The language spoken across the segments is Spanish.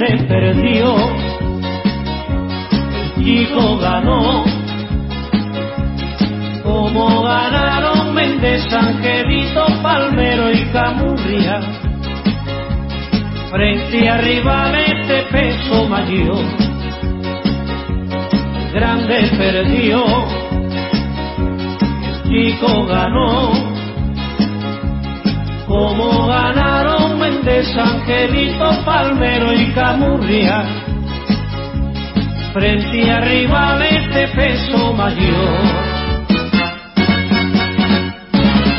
se perdió, el chico ganó, como ganaron Méndez, Angelito, Palmero y Camurria, frente a rivales de peso mayor, el grande perdió, el chico ganó, como ganaron Méndez, Angelito, Palmero y Camurria, frente a rivales de peso mayor.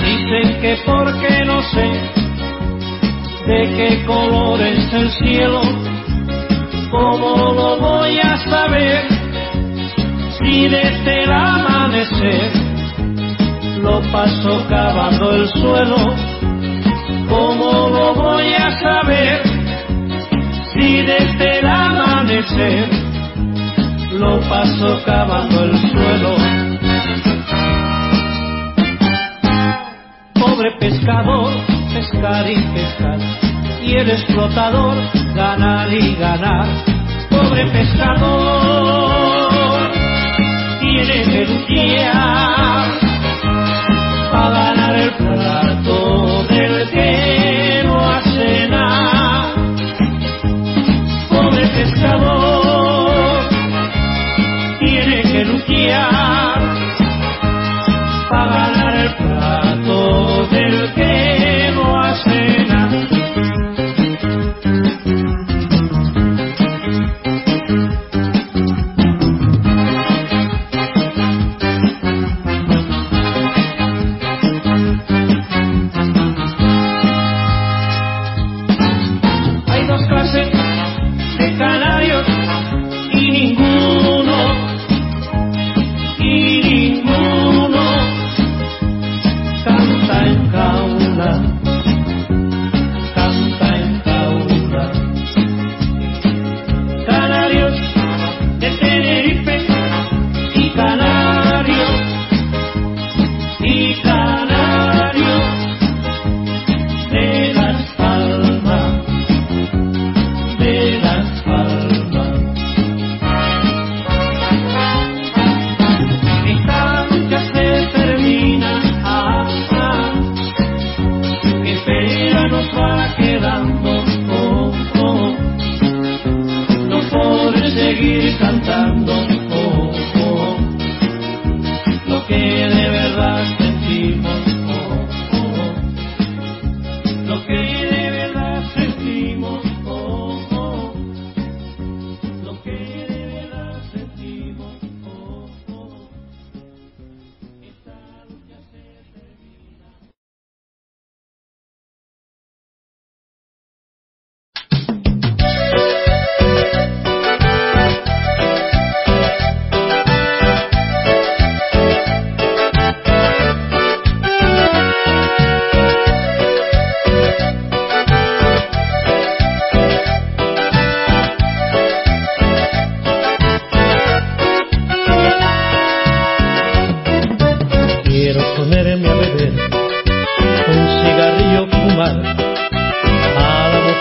Dicen que porque no sé de qué color es el cielo, ¿cómo lo voy a saber si desde el amanecer lo paso cavando el suelo? ¿Cómo voy a saber si desde el amanecer lo paso cavando el suelo? Pobre pescador, pescar y pescar, y el explotador ganar y ganar. Pobre pescador, tiene luchar para ganar el plato pescador,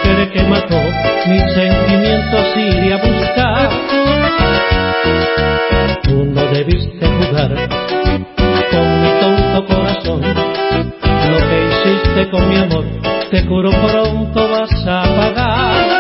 mujer que mató mis sentimientos iré a buscar. Tú no debiste jugar con mi tonto corazón, lo que hiciste con mi amor, te juro pronto vas a pagar.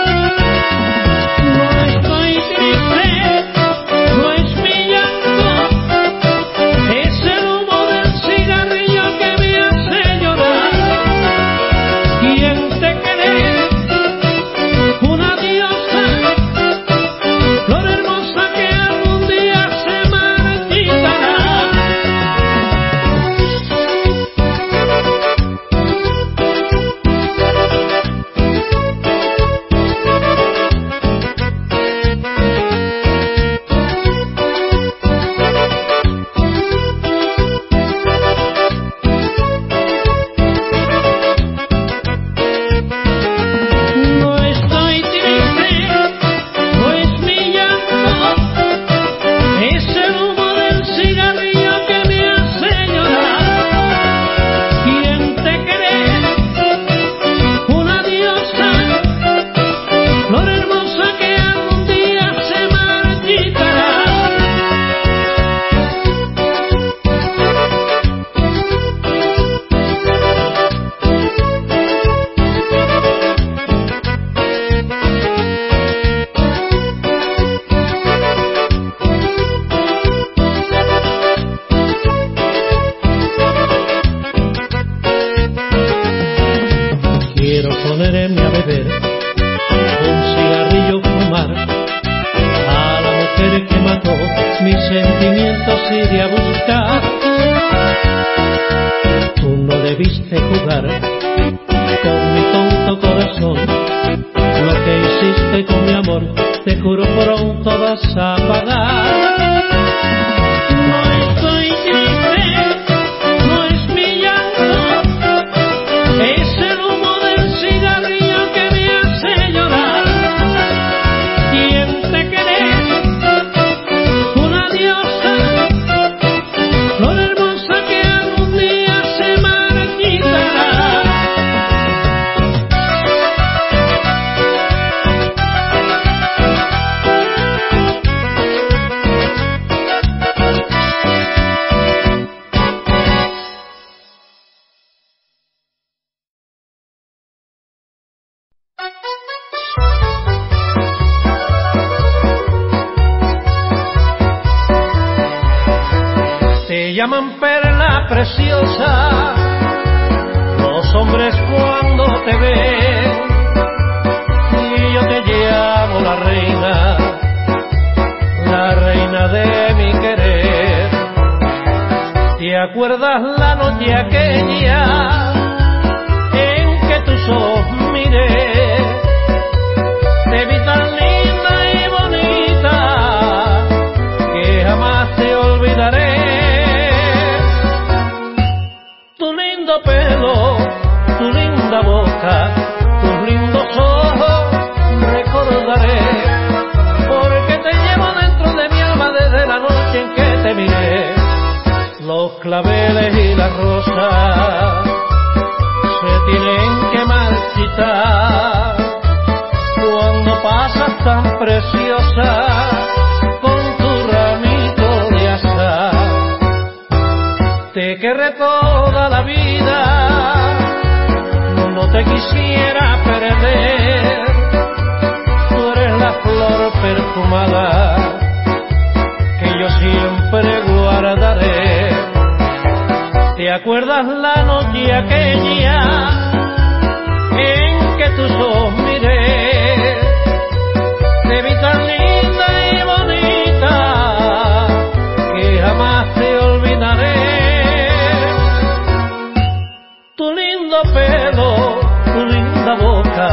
momentos iré a buscar. Tú no debiste jugar con mi tonto corazón. Lo que hiciste con mi amor, te juro pronto vas a pagar. Cuando pasas tan preciosa con tu ramito de azar. Te querré toda la vida, no te quisiera perder. Tú eres la flor perfumada que yo siempre guardaré. ¿Te acuerdas la noche aquella tus ojos miré? Te vi tan linda y bonita que jamás te olvidaré. Tu lindo pelo, tu linda boca,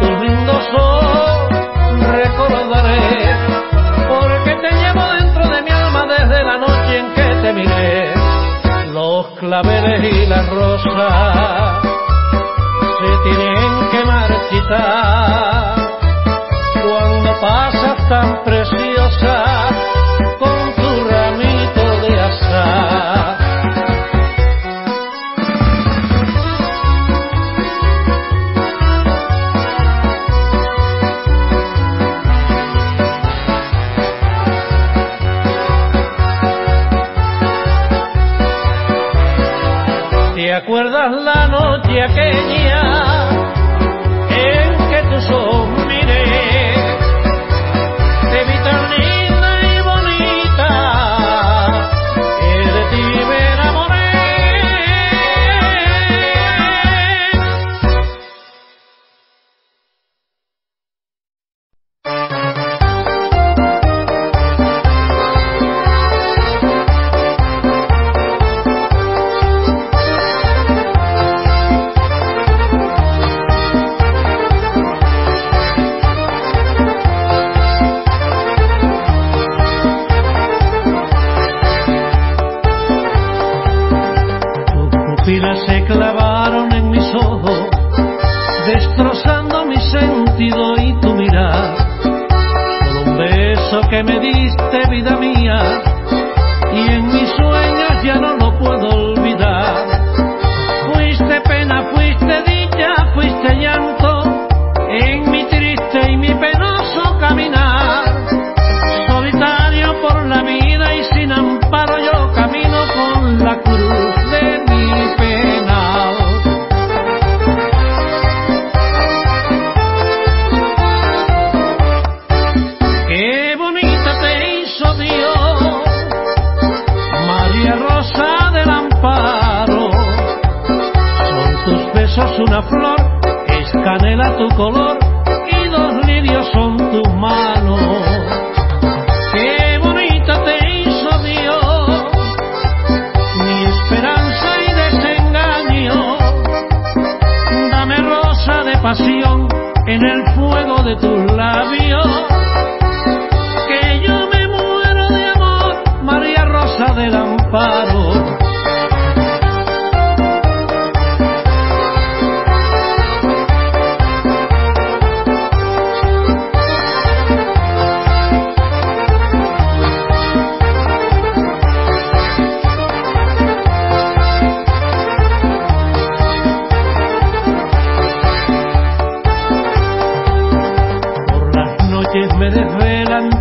tus lindos ojos recordaré, porque te llevo dentro de mi alma desde la noche en que te miré. Los claveles y las rosas tienen que marchitar cuando pasas tan preciosa con tu ramito de azar. ¿Te acuerdas la noche me diste, vida mía,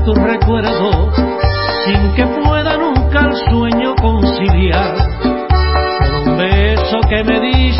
tus recuerdos sin que pueda nunca el sueño conciliar. Con un beso que me diste,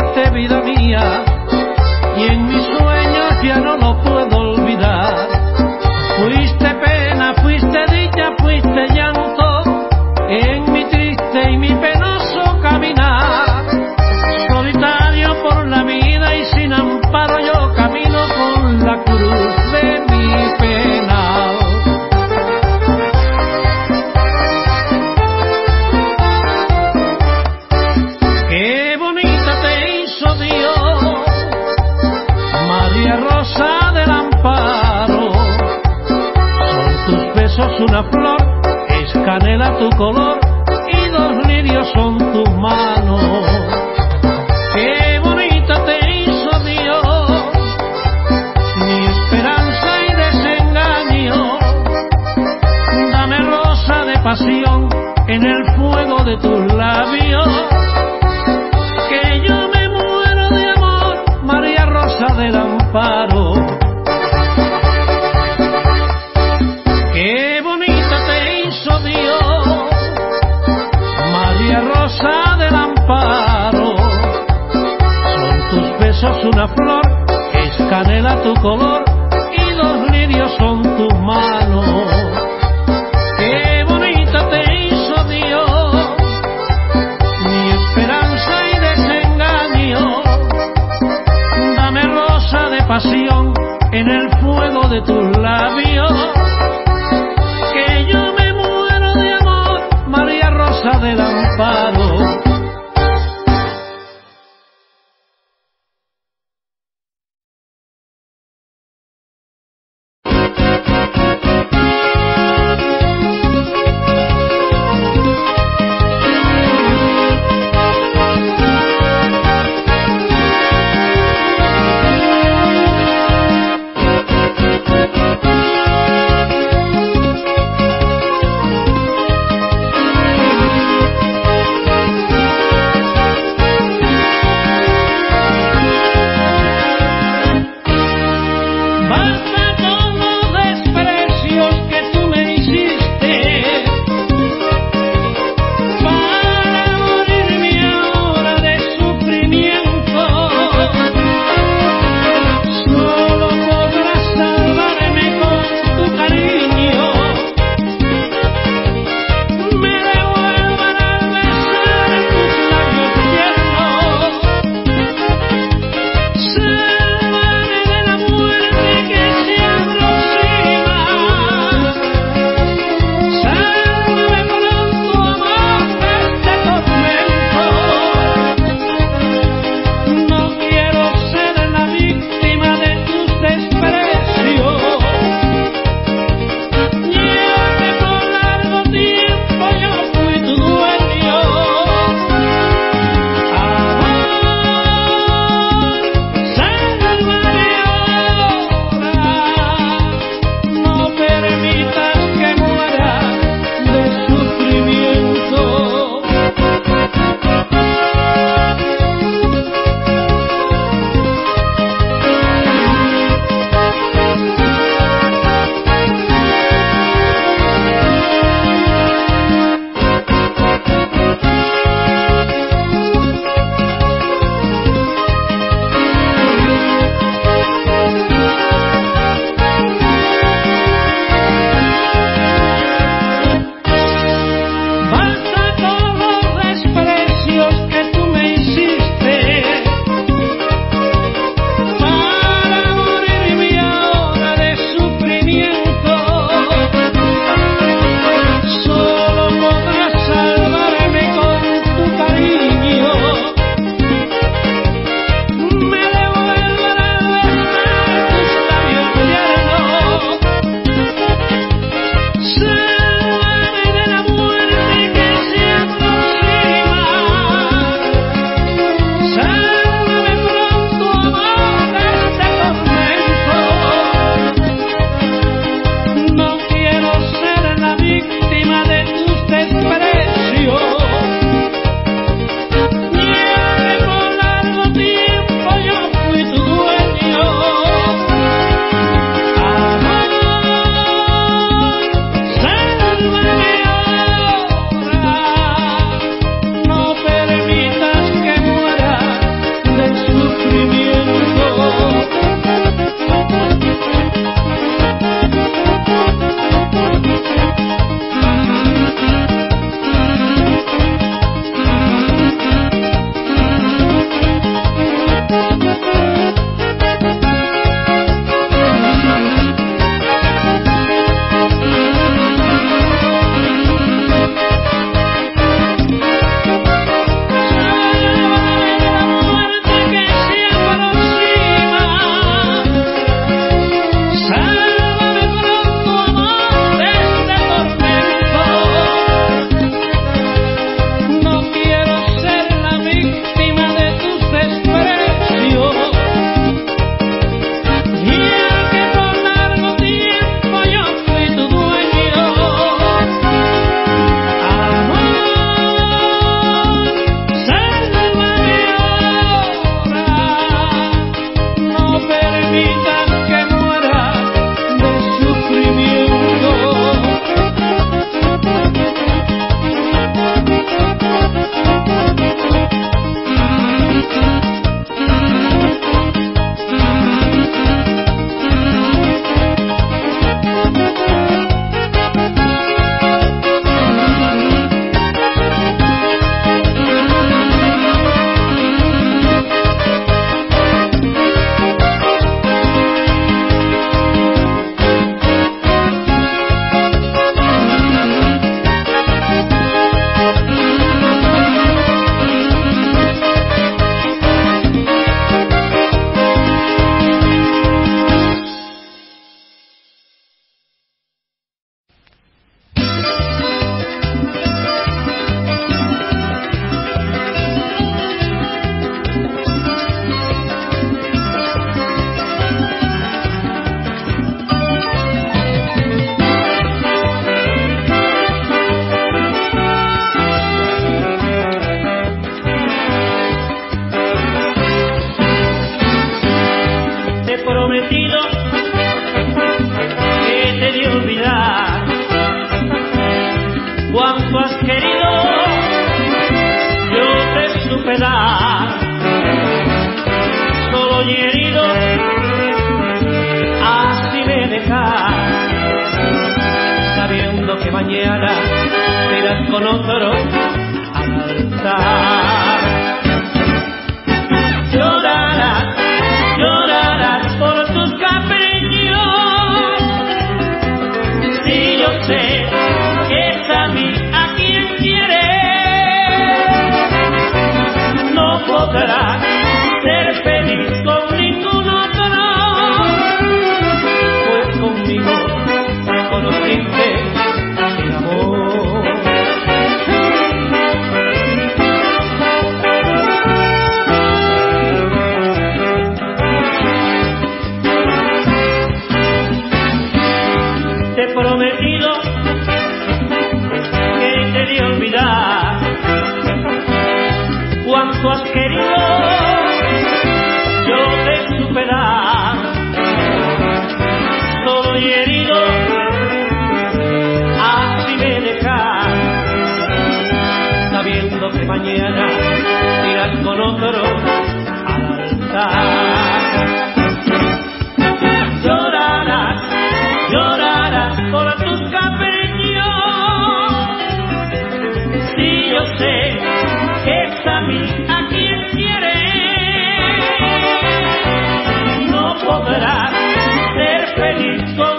の空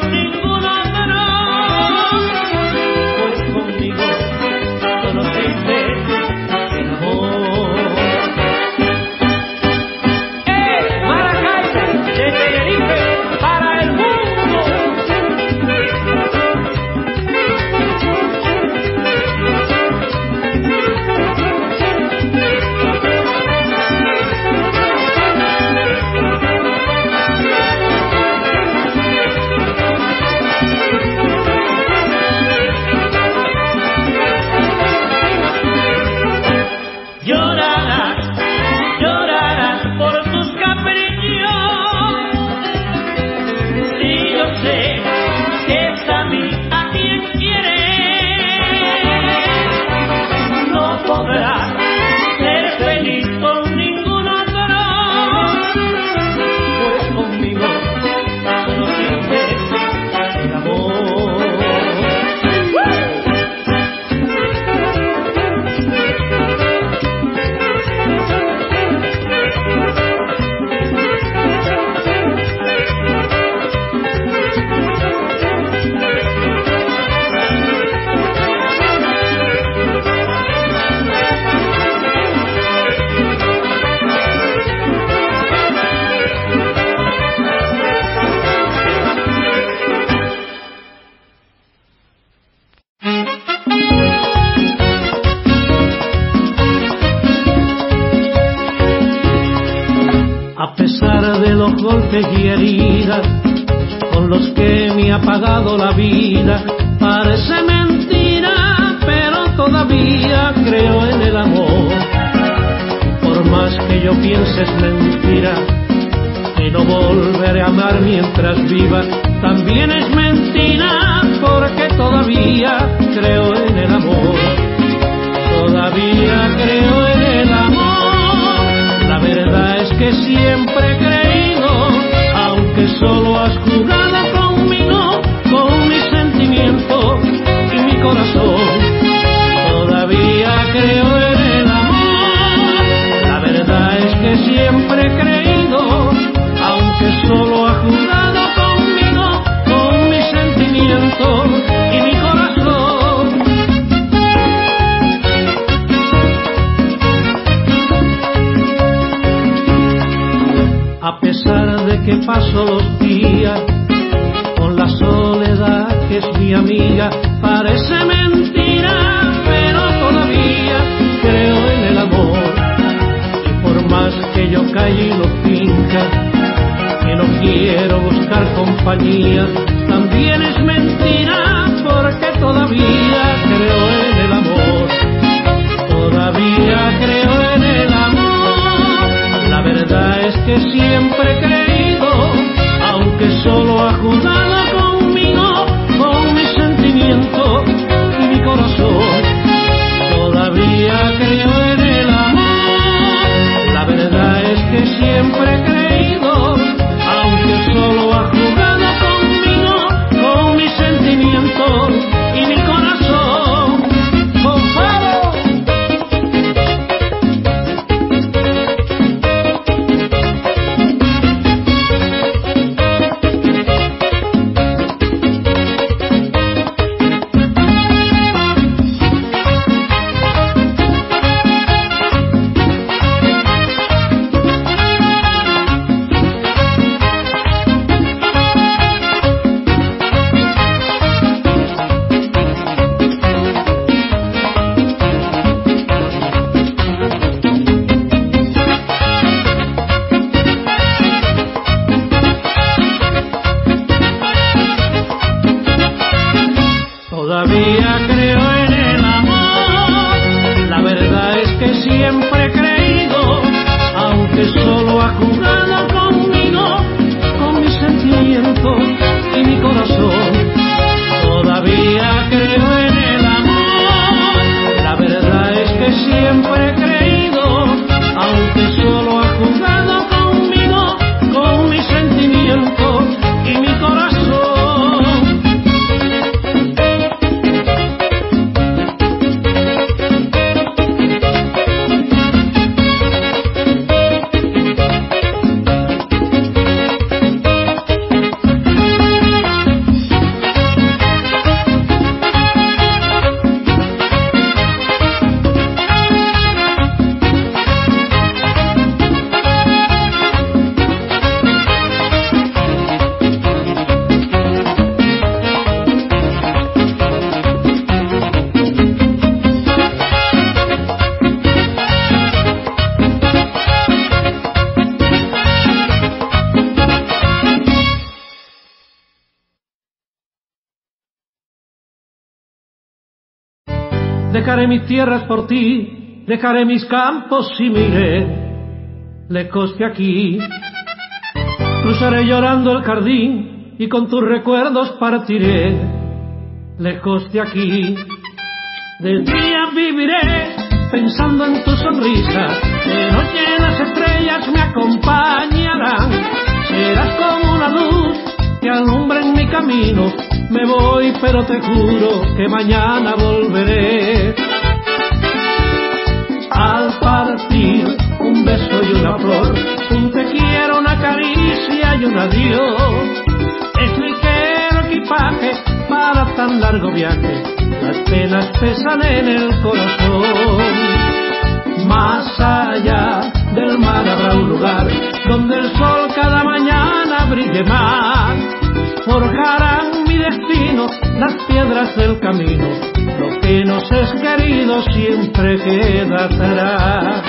ningún es mentira. Que no volveré a amar mientras viva también es mentira, porque todavía creo en el amor. Todavía creo en el amor. La verdad es que siempre compañía tierras por ti, dejaré mis campos y miré, lejos de aquí. Cruzaré llorando el jardín y con tus recuerdos partiré, lejos de aquí. De día viviré pensando en tu sonrisa, de noche las estrellas me acompañarán. Serás como una luz que alumbra en mi camino. Me voy, pero te juro que mañana volveré. Al partir, un beso y una flor, un te quiero, una caricia y un adiós. Es ligero equipaje para tan largo viaje, las penas pesan en el corazón. Más allá del mar habrá un lugar donde el sol cada mañana brille más. Forjarán las piedras del camino. Lo que nos es querido siempre quedará.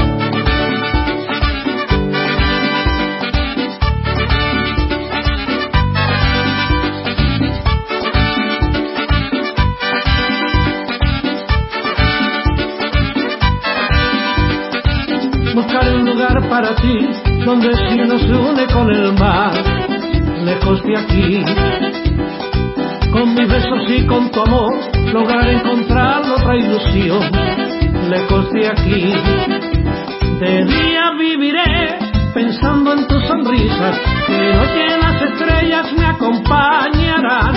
Buscaré un lugar para ti donde el cielo se une con el mar, lejos de aquí. Con mis besos y con tu amor lograré encontrar otra ilusión, lejos de aquí. De día viviré pensando en tus sonrisas, de noche las estrellas me acompañarán.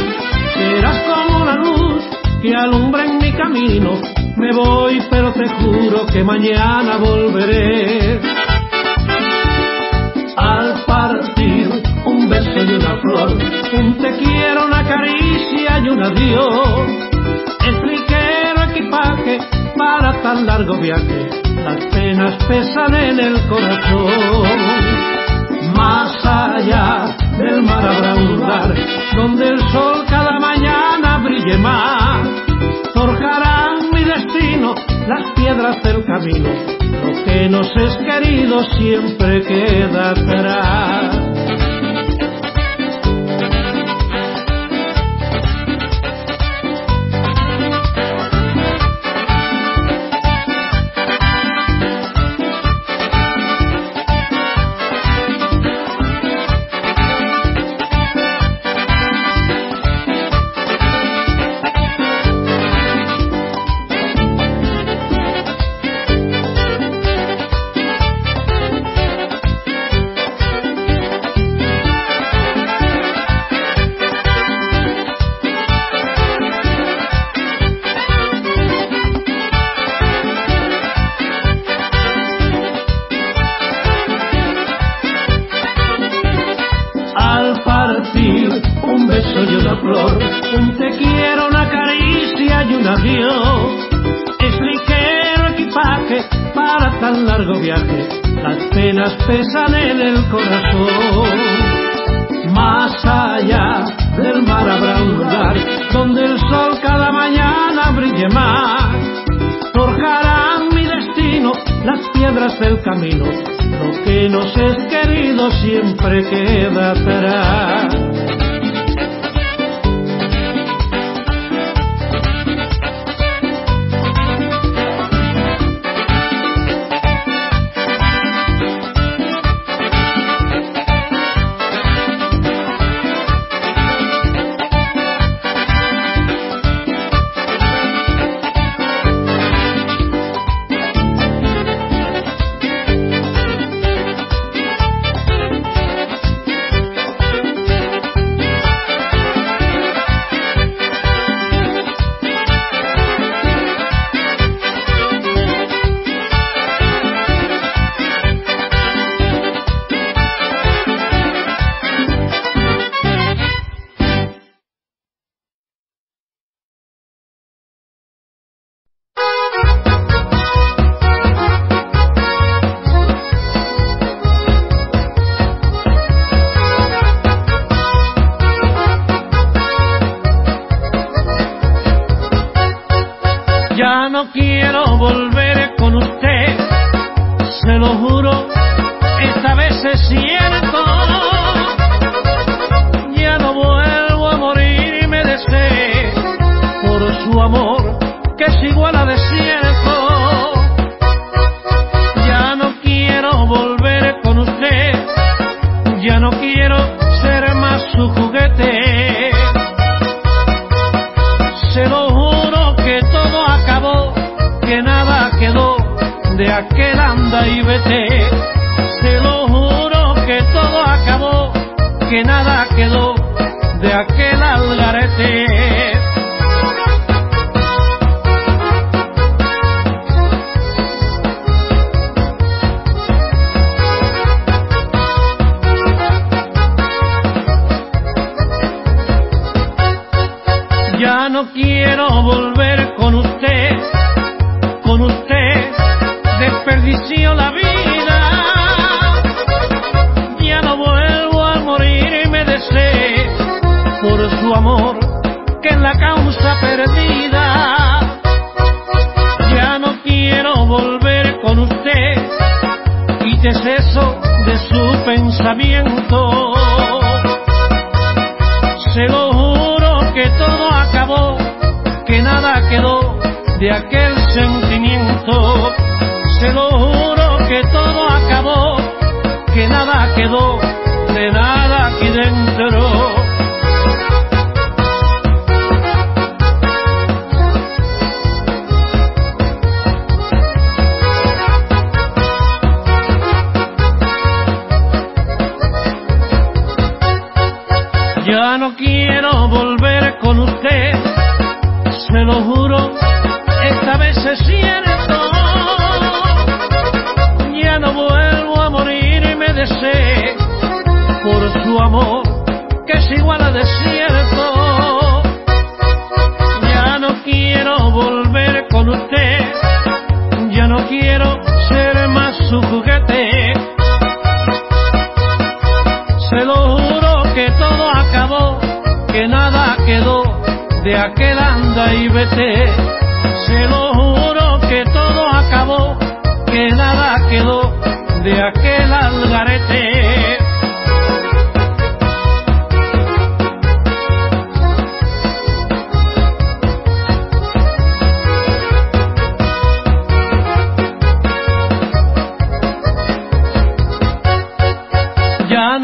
Serás como la luz que alumbra en mi camino. Me voy, pero te juro que mañana volveré. Al partir, un beso y una flor, un te quiero, una caricia y un adiós. El ligero equipaje para tan largo viaje, las penas pesan en el corazón. Más allá del mar habrá un lugar donde el sol cada mañana brille más. Forjarán mi destino las piedras del camino. Lo que nos es querido siempre queda atrás. No quiero no quiero volver con usted, con usted desperdició la vida. Ya no vuelvo a morirme de sed por su amor, que es la causa perdida. Ya no quiero volver con usted, quítese eso de su pensamiento. Se lo de aquel sentimiento. Se lo juro que todo acabó, que nada quedó de nada aquí dentro.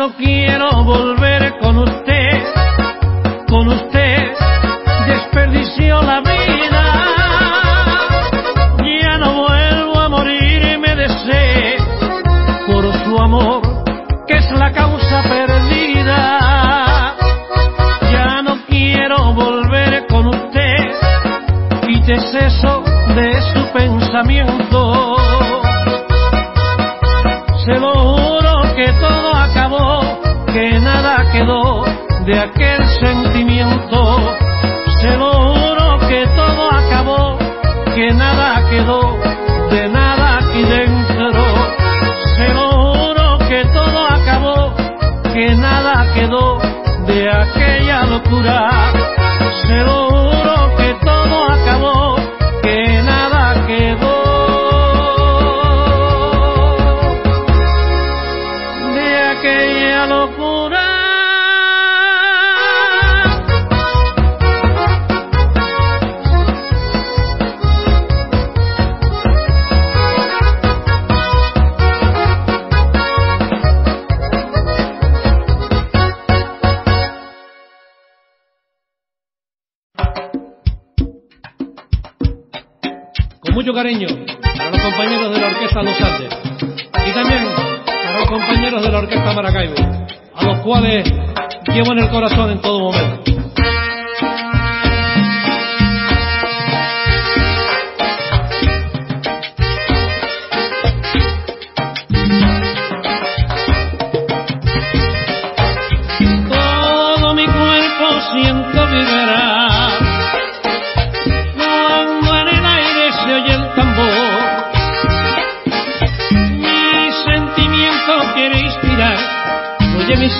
no quiero volver con usted, con usted desperdició la vida. Ya no vuelvo a morir y me desee por su amor, que es la causa perdida. Ya no quiero volver con usted, y eso de su pensamiento. de aquel Señor.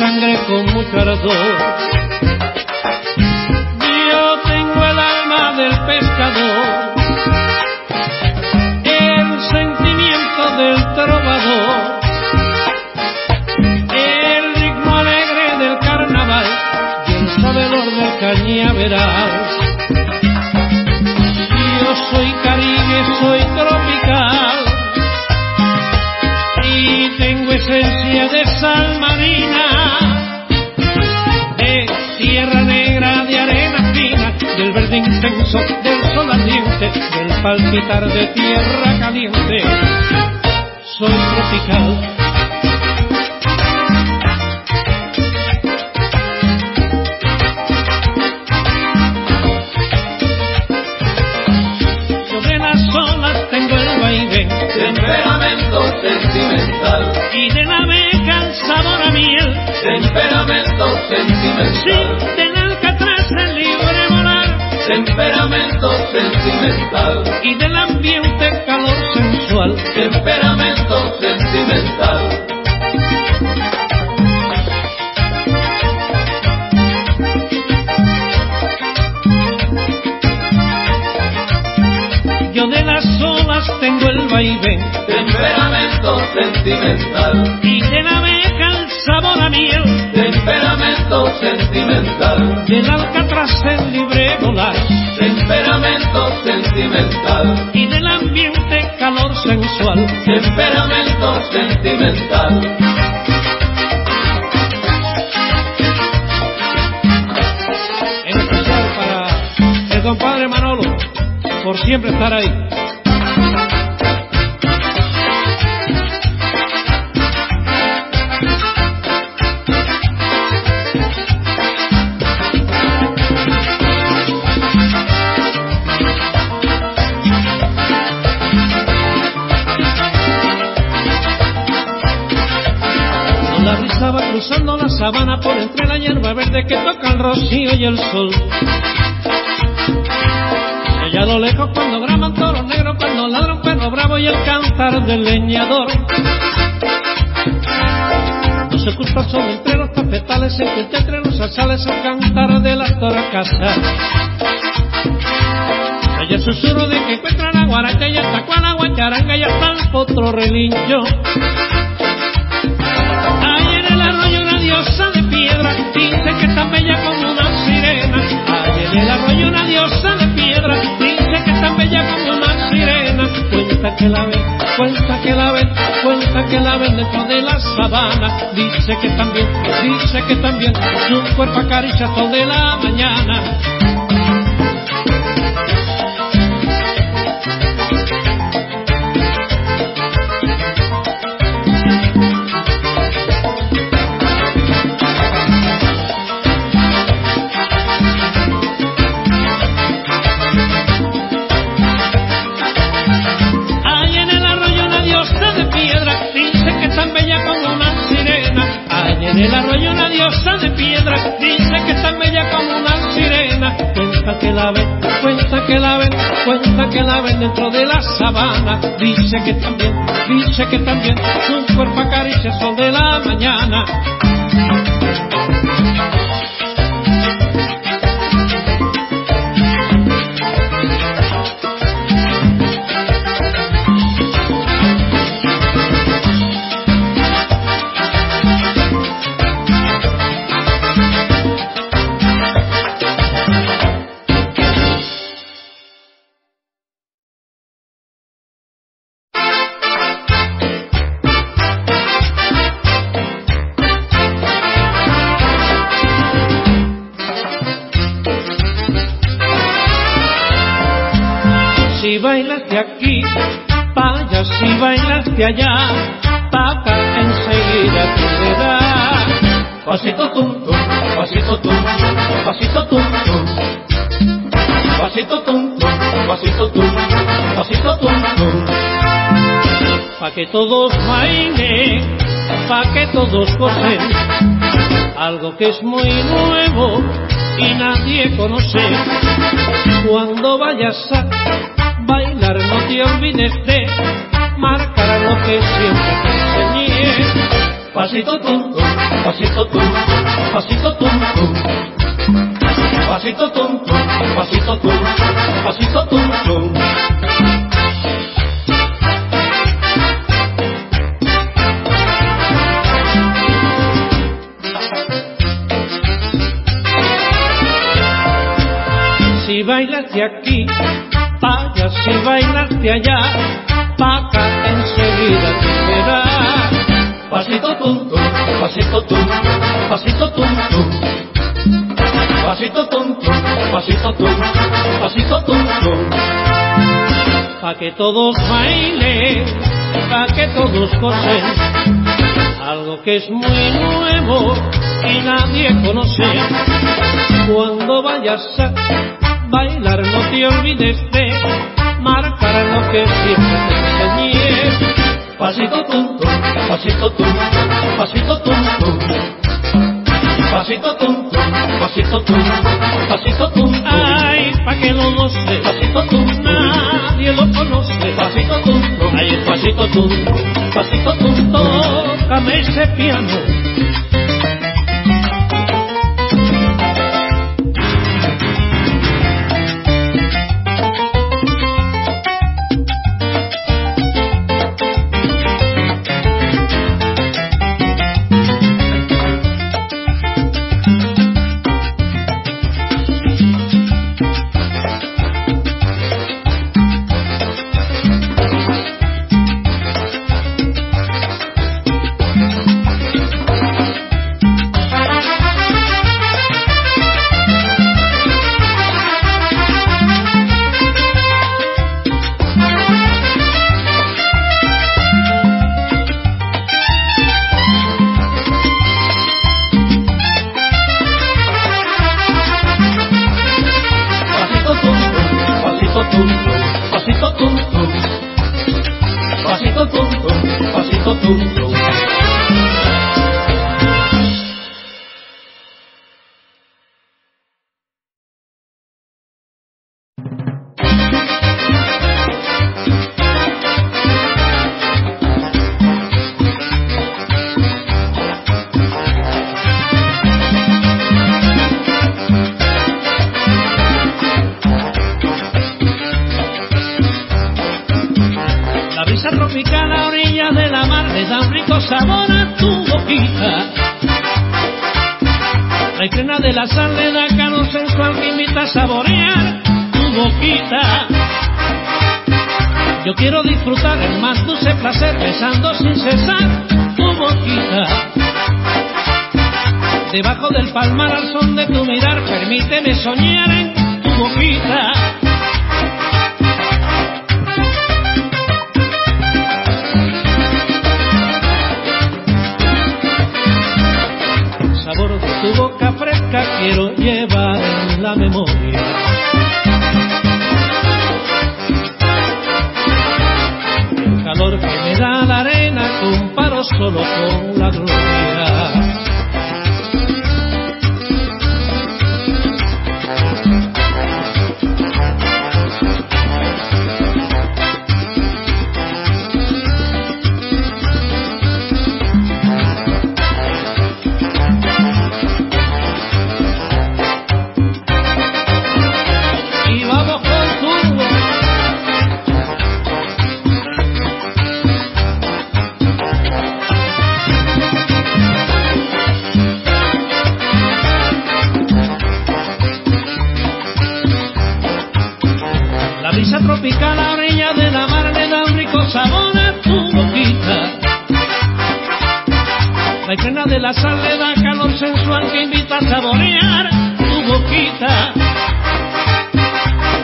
sangre con mucho ardor. palpitar de tierra caliente. Sentimental y del ambiente calor sensual. temperamento sentimental En especial para el compadre Manolo, por siempre estar ahí. Hierba verde que toca el rocío y el sol. Ella a lo lejos cuando graman toros negros, cuando ladra un perro bravo y el cantar del leñador. No se oculta sol entre los tapetales, se encuentra entre los alzales el cantar de las torcasas. Ella susurro de que encuentra la guaracha y hasta cual la guacharanga y hasta el potro relincho. Sabana. Dice que también, dice que también, su cuerpo acaricia todo de la mañana. En el arroyo una diosa de piedra, dice que tan bella como una sirena. Cuenta que la ven, cuenta que la ven, cuenta que la ven dentro de la sabana. Dice que también, dice que también, su cuerpo acaricia el sol de la mañana. De allá, pa' acá enseguida verás. pasito tum tum pasito tum pasito tum pasito tum pasito tum pasito tum Pa' que todos bailen, pa' que todos gocen, algo que es muy nuevo y nadie conoce. Cuando vayas a bailar no te olvides de marcar lo que siempre te enseñé. pasito tum tum pasito tum pasito tum tum. Pasito tum tum pasito tum pasito tum Si bailas de aquí, vaya, si bailas de allá, pa' acá enseguida te verás. pasito tum tum pasito tum pasito tum pasito tum tum pasito tum pasito tum Pa' que todos bailen, pa' que todos gocen, algo que es muy nuevo y nadie conoce. Cuando vayas a bailar no te olvides de marcar lo que siempre te enseñé. Pasito tum, tum, pasito tum, pasito tum, tum. Pasito tum, tum, pasito tum, pasito tum. Ay, pa' que lo goce, pasito tum, nadie lo conoce. Pasito tum, ay, pasito tum, pasito tum, tócame ese piano tú. saborear tu boquita. Yo quiero disfrutar el más dulce placer besando sin cesar tu boquita. Debajo del palmar al son de tu mirar, permíteme soñar en de la sal le da calor sensual que invita a saborear tu boquita.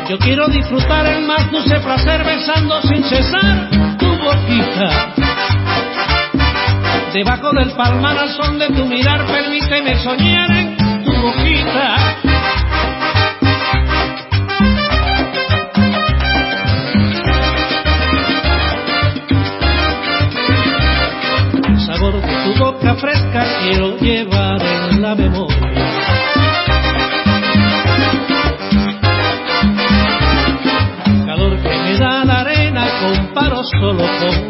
Yo quiero disfrutar el más dulce placer besando sin cesar tu boquita. Debajo del palmar son de tu mirar, permíteme soñar en tu boquita. quiero llevar en la memoria. Calor que me da la arena, comparo solo con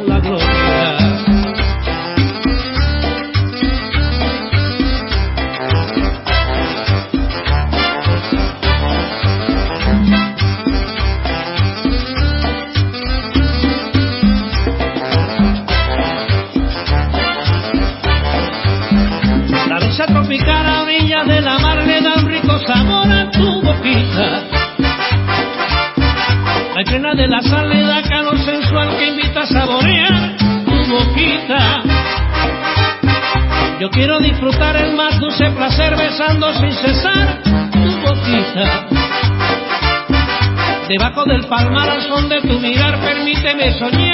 que.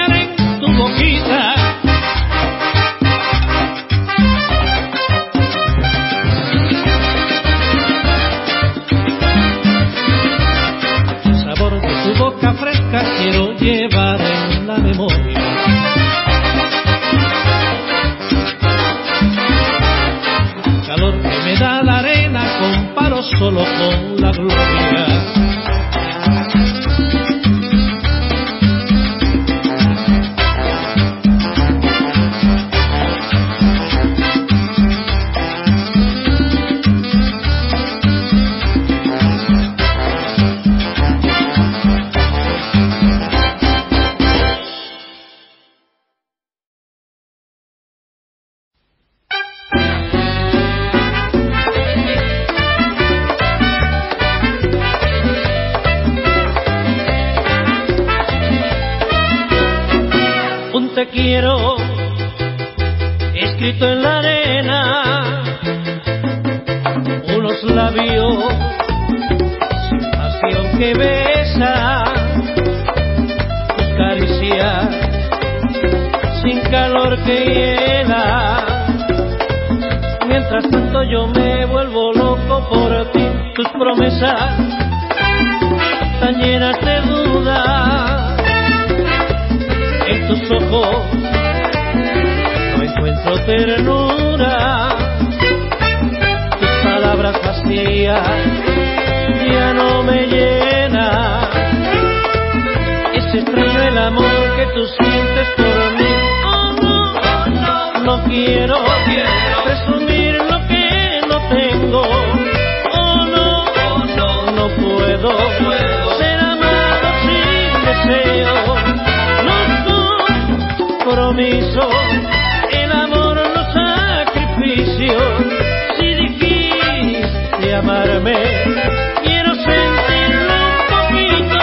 Quiero sentirlo un poquito.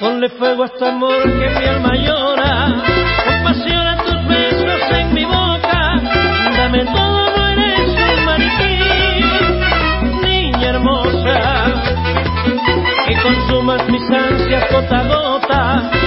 Ponle fuego a este amor que mi alma llora. Compasiona tus besos en mi boca. Dame todo, no eres un maniquí. Niña hermosa, que consumas mis ansias gota a gota.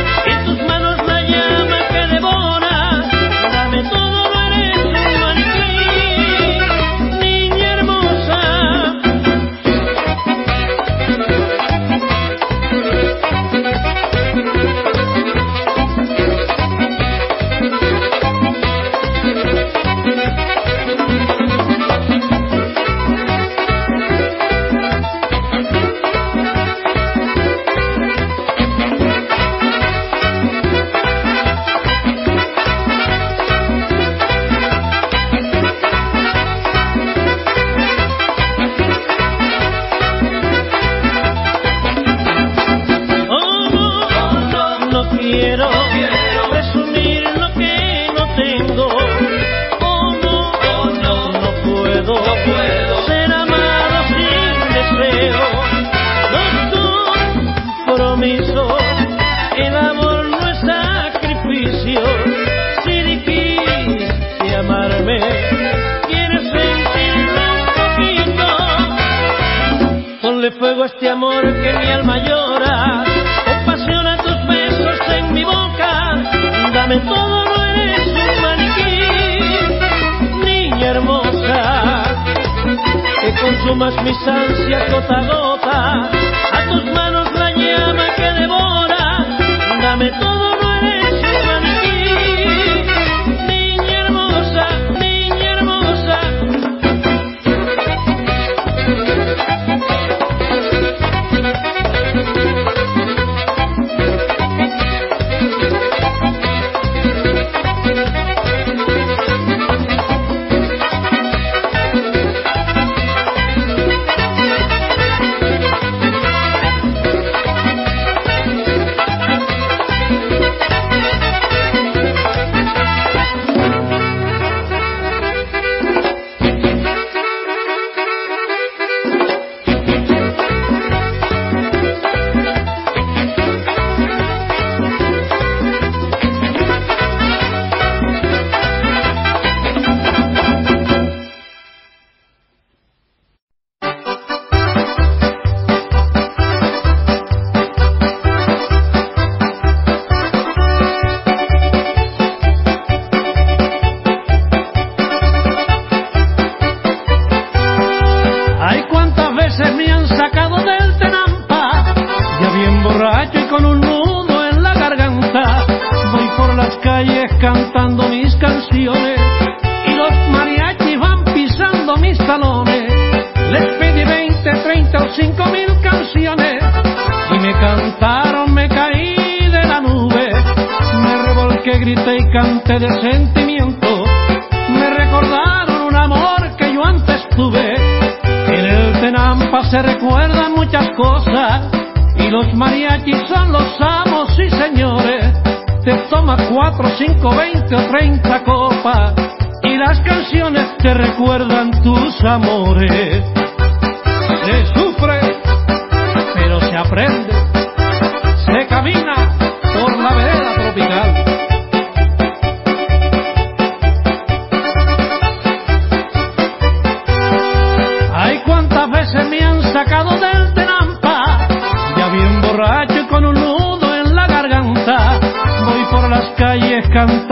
sus amores. Se sufre, pero se aprende. Se camina por la vereda tropical. Ay, cuántas veces me han sacado del tenampa, ya bien borracho y con un nudo en la garganta. Voy por las calles cantando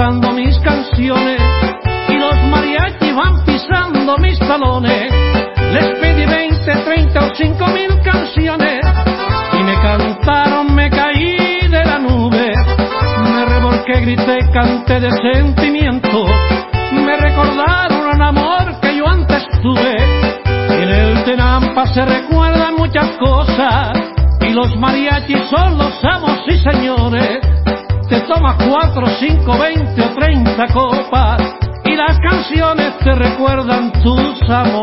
tus